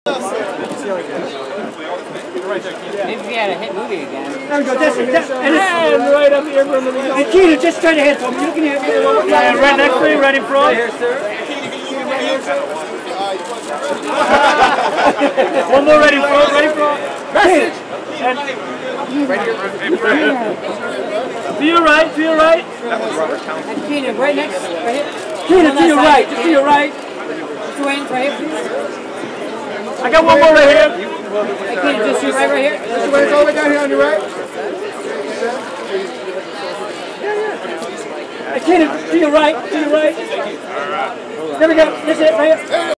Maybe we had a hit movie again. There we go. That's it. That, and, right up here from the middle. and Keita, just straight ahead me. You can hear me. Yeah, right next to you, right in front. One more right in front, right. Message. And to your right, to your right. Keenen, right next, right here. Keita, to your right. To your right. Dwayne, right here, please. I got one more right here. Hey, Keenen, just you right, right here. Mr. Wayans all the way down here on your right. Hey, Keita, to your right. To your right. There we go. That's it right here.